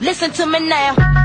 Listen to me now.